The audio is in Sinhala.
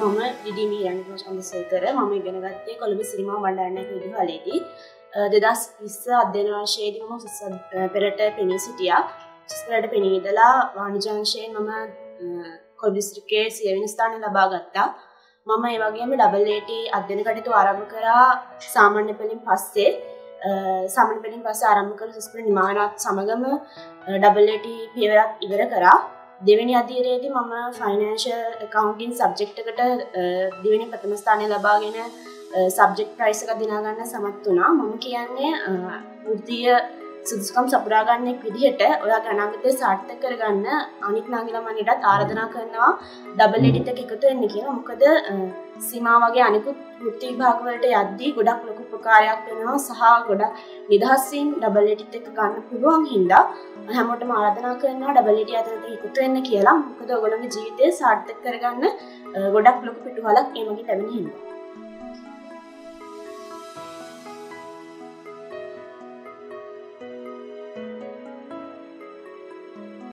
මම ඉඩිමී රනිකෝ චන්දසේකර මම ඉගෙන ගත්තේ කොළඹ සිරිමා වඩන්න විදු හලේදී දෙදස් විස්ස අධ්‍යන වර්ශයේදීම සිස්ස පෙරට පෙනී සිටියා. සිස්පරට පෙනීදලා වානිජංශයෙන් මම කොල්බිස්ත්‍රිකේ සියවෙන ස්ථානය ලබා ගත්තා. මම ඒවගේම ඩබල්ලේට අධ්‍යන කටතු ආරම්භ කරා සාමාන්‍ය පෙළින් පස්සේ. සමන් පෙළින් පස්ස ආරම්භ කර සිස්පර නිමානත් සමගම ඩබල්ලට පියවරත් ඉවර කරා. දෙවැනි අධීරයේදී මම ෆයිනන්ශල් කවන්ටින් සබ්ජෙක්්කට දෙවැනි ප්‍රථම ස්ථානය ලබාගෙන සබ්ජෙක්් ප්‍රයිසක දිනාගන්න සමත් වනා මම කියන්නේ වෘතිය සුදුස්කම් සපුරාගන්නෙක් විදිහට ඔයා ගනාගතය සාර්ථ කරගන්න අනික් නාගිලමනිටත් ආරධනා කරනවා. ඩබල් එඩිත එකතු එන්න කියලා. මොකද සිමා වගේ අනිකුත් වෘත්ති භාගවලට යද්දී ගොඩක් ලොකු උපකාරයක් වෙනවා. සහ ගොඩක් නිදහස්සින් ඩබල්ලෙටිත් එක ගන්න පුළුවන් හින්දා හැමෝට ආරාධනා කරනවා ඩබල්ලෙටි අතරට එකතු වෙන්න කියලා. මොකද ඔයගොල්ලෝගේ ජීවිතය සාර්ථක කරගන්න ගොඩක් ලොකු පිටුවලක් ඒ මගින් ලැබෙන හින්දා